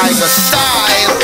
tiger style.